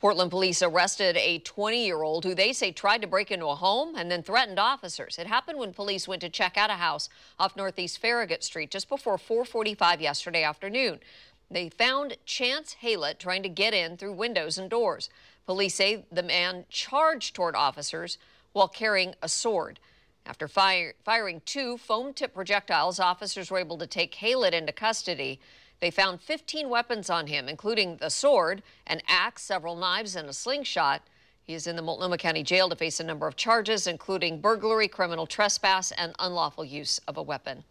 Portland police arrested a 20-year-old who they say tried to break into a home and then threatened officers. It happened when police went to check out a house off Northeast Farragut Street just before 445 yesterday afternoon. They found Chance Haylett trying to get in through windows and doors. Police say the man charged toward officers while carrying a sword. After fire, firing two foam-tipped projectiles, officers were able to take Haylett into custody. They found 15 weapons on him, including the sword, an axe, several knives, and a slingshot. He is in the Multnomah County Jail to face a number of charges, including burglary, criminal trespass, and unlawful use of a weapon.